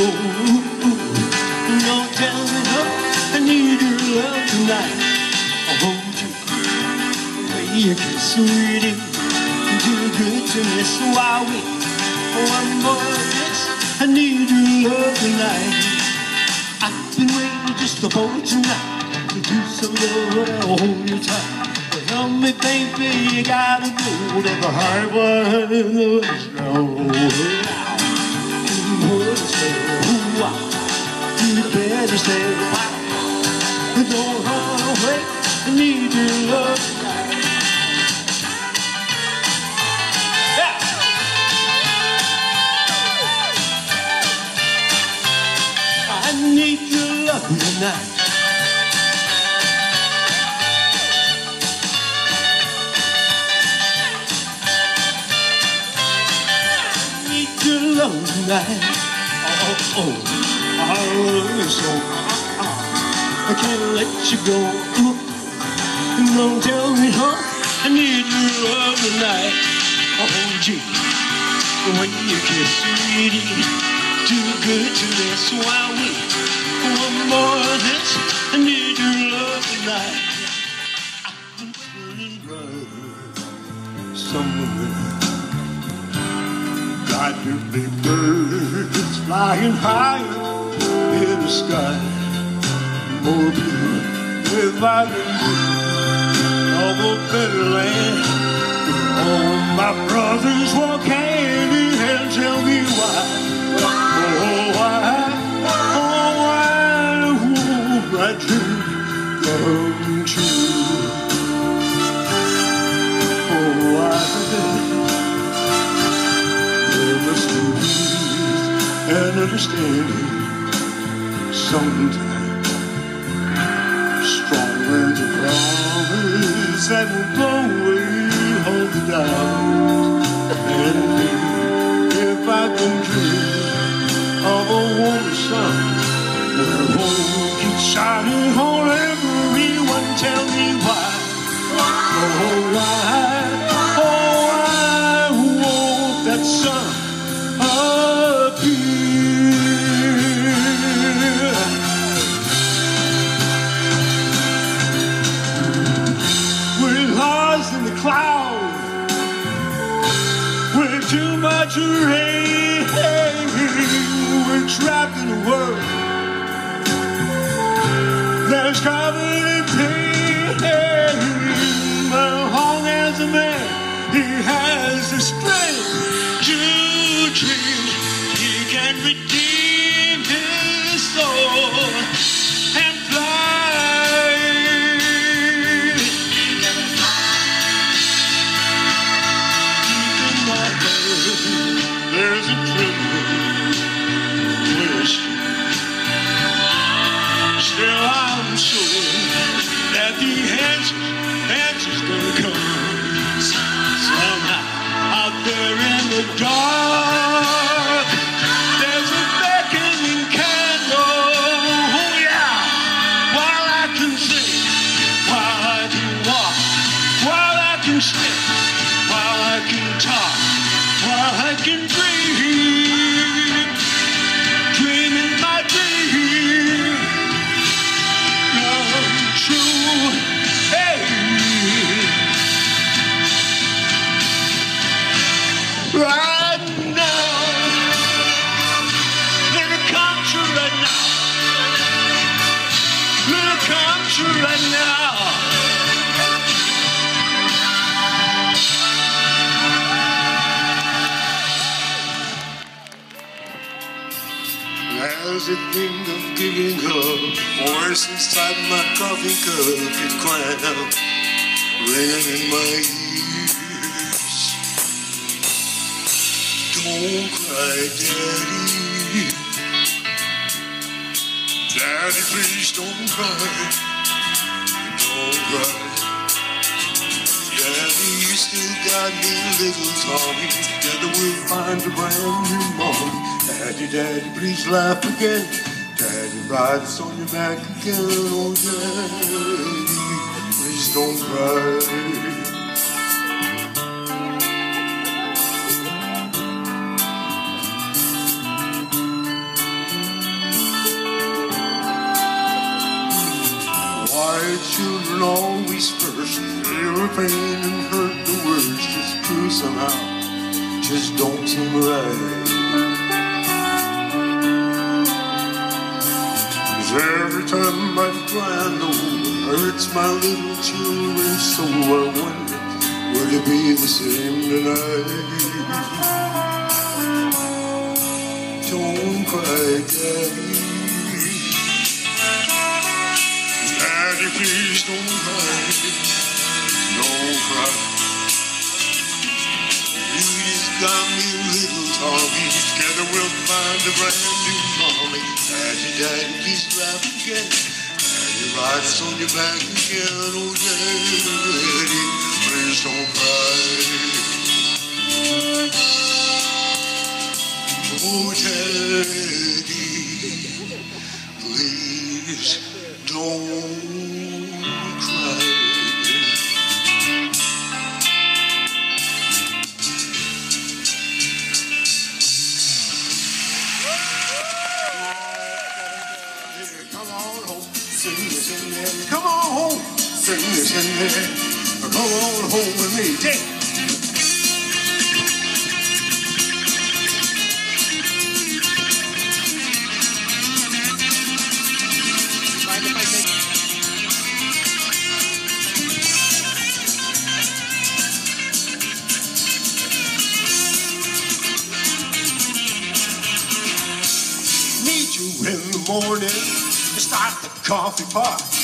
go. Tell me no. I need your love tonight. I hold you the way you kiss, sweetie. Good to me, so I wait one more kiss. I need your love tonight. I've been waiting just for you tonight to do some love. I'll hold you tight. Tell me, baby, you gotta go to the harbor in the snow. You stay. Don't run away. I need your love. Yeah. I need your love tonight. Your love tonight. Oh, oh, I love you so. I can't let you go. Don't tell me, huh? I need your love tonight. Hold you when you kiss me. Too good to so I wait. One more of this. I need your love tonight. I've been feeling right somewhere. Got to be birds flying high in the sky. More blue if I of a better land. All my brothers walk hand in hand. Tell me why. Oh, why? Oh, why my dream come true? Oh, peace and understanding sometimes. Strong winds of promise that will blow away all the doubt. And me, if I can dream of a warm sun where hope keeps shining on everyone, tell me why. Oh, why? Oh, why won't that sun appear? Has in I think of giving up, voice inside my coffee cup is crying out, ringing in my ears. Don't cry, Daddy. Daddy, please don't cry. Don't cry. Daddy, you still got me, little Tommy. Together we'll find a brand new. Daddy, daddy, please laugh again. Daddy rides on your back again. Oh, daddy, please don't cry. children always first. Their pain and hurt the worst. It's true somehow. Just don't seem right. Time I cry, hurts my little oh, children, so I wonder, will it be the same tonight? Don't cry, Daddy. Daddy, please don't cry. Don't cry. You just got me little Tommy. Together we'll find a brand new mommy. Daddy, daddy, please laugh again. Daddy, ride us on your back again. Oh, daddy, please don't cry. Oh, daddy, please don't this in there. Come on home with me. Take. Need you in the morning to start the coffee pot.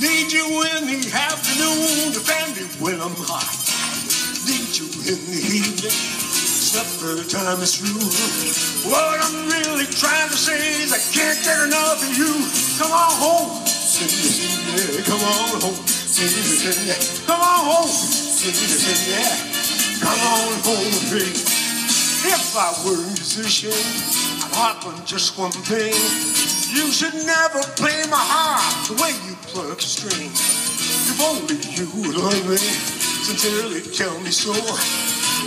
Need you in the afternoon to fan me when I'm hot. Need you in the evening, supper time is through. What I'm really trying to say is I can't get enough of you. Come on home, there. Come on home, there. Come on home, there. Come on home with me. If I were a musician, I'd harp on just one thing. You should never play my harp the way you pluck a string. If only you would love me, sincerely tell me so.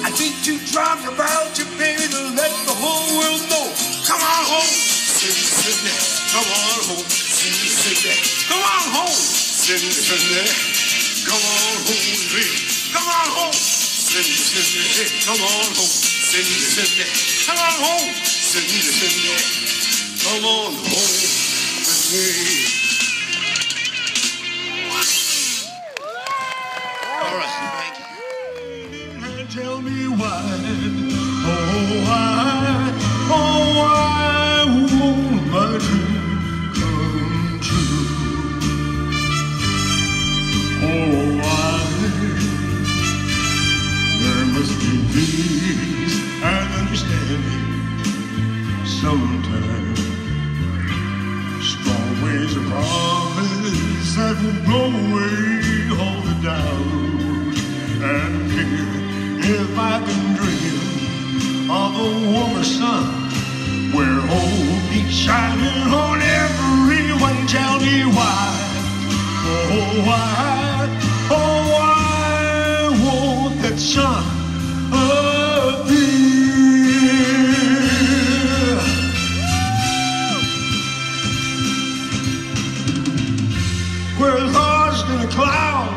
I beat two drums about you, baby, to let the whole world know. Come on home, Cindy, Cindy. Come on home, Cindy, Cindy. Come on home, Cindy, Cindy. Come on home me. Come on home, Cindy, Cindy. Come on home, Cindy, Cindy. Come on home, Cindy, Cindy. Come on home with me. Why. Oh, why, oh, why won't that sun appear? We're lost in a cloud.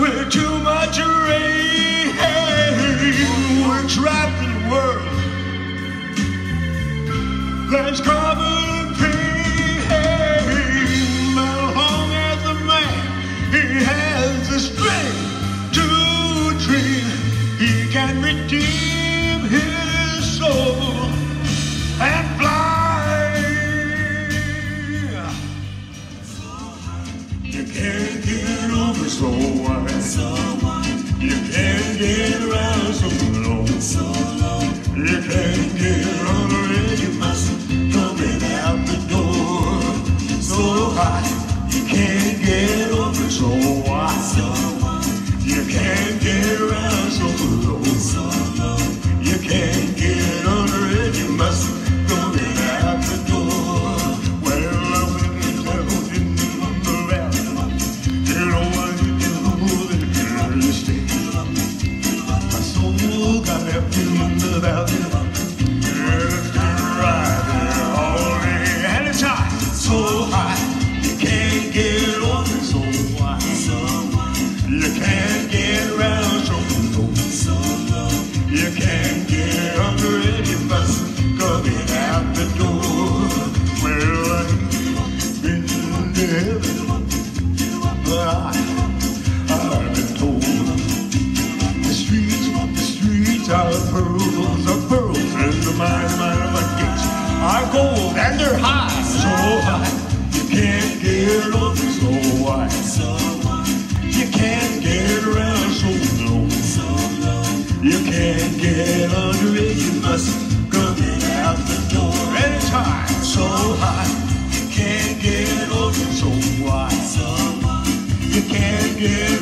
We're too much rain. We're trapped in a world that's covered You You can't get under it, you must can't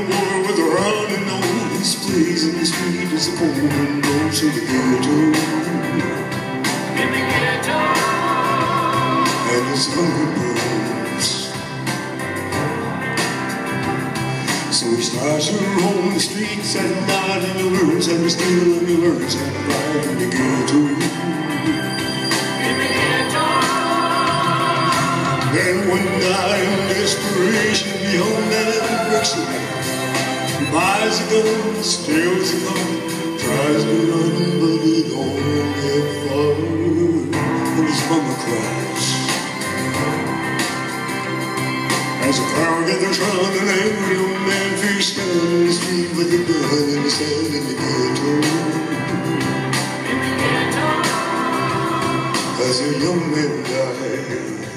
goes the ghetto. And his. So he starts to roam the streets and he learns how to steal and he learns how to ride in the ghetto. Then one night in desperation, the young man away. Steals a gun, run, but he don't get far. And his mama cries. As a crowd gathers round an angry young man face down in the street with a gun in his hand in the ghetto. As a young man dies.